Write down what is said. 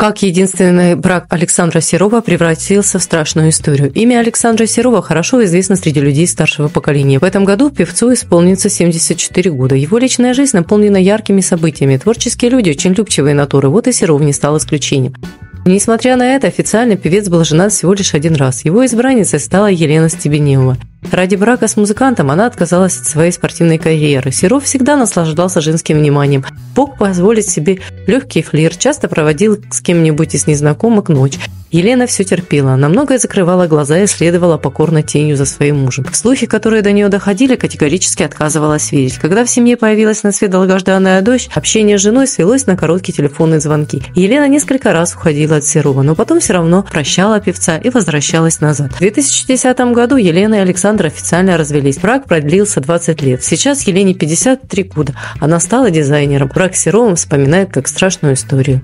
Как единственный брак Александра Серова превратился в страшную историю. Имя Александра Серова хорошо известно среди людей старшего поколения. В этом году певцу исполнится 74 года. Его личная жизнь наполнена яркими событиями. Творческие люди очень любчивые натуры. Вот и Серов не стал исключением. Несмотря на это, официально певец был женат всего лишь один раз. Его избранницей стала Елена Стебенева. Ради брака с музыкантом она отказалась от своей спортивной карьеры. Серов всегда наслаждался женским вниманием. Мог позволить себе легкий флир, часто проводил с кем-нибудь из незнакомок ночь. Елена все терпела, на многое закрывала глаза и следовала покорно тенью за своим мужем. Слухи, которые до нее доходили, категорически отказывалась верить. Когда в семье появилась на свет долгожданная дочь, общение с женой свелось на короткие телефонные звонки. Елена несколько раз уходила от Серова, но потом все равно прощала певца и возвращалась назад. В 2010 году Елена и Александр официально развелись. Брак продлился 20 лет. Сейчас Елене 53 года. Она стала дизайнером. Брак с Серовым вспоминает как страшную историю.